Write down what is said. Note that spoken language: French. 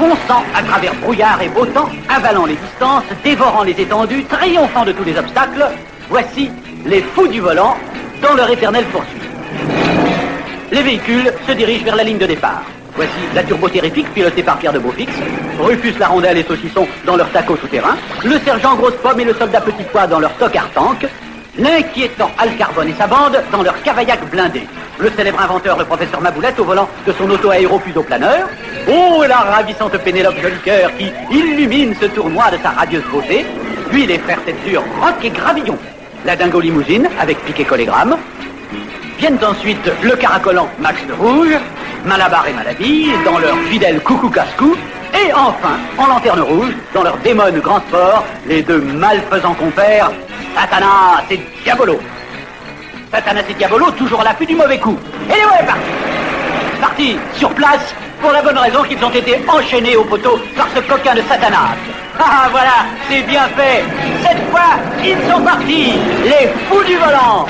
fonçant à travers brouillard et beau temps, avalant les distances, dévorant les étendues, triomphant de tous les obstacles, voici les fous du volant dans leur éternelle poursuite. Les véhicules se dirigent vers la ligne de départ. Voici la turbotérifique pilotée par Pierre de Beaufix, Rufus la rondelle et saucisson dans leur taco souterrain, le sergent grosse pomme et le soldat petit pois dans leur tocard tank, l'inquiétant Al Carbone et sa bande dans leur cavaillac blindé, le célèbre inventeur, le professeur Maboulette, au volant de son auto-aéro planeur, oh, la ravissante Pénélope Jolicoeur qui illumine ce tournoi de sa radieuse beauté, puis les frères tête Rock et Gravillon, la dingo limousine avec piquet collégramme, viennent ensuite le caracolant Max de Rouge, Malabar et Maladie dans leur fidèle coucou casse-cou, et enfin, en lanterne rouge, dans leur démon grand sport, les deux malfaisants compères, Satanas et Diabolo. Satanas et Diabolo, toujours à l'affût du mauvais coup. Et les voilà partis Partis sur place, pour la bonne raison qu'ils ont été enchaînés au poteau par ce coquin de Satanas. Ah voilà, c'est bien fait Cette fois, ils sont partis, les fous du volant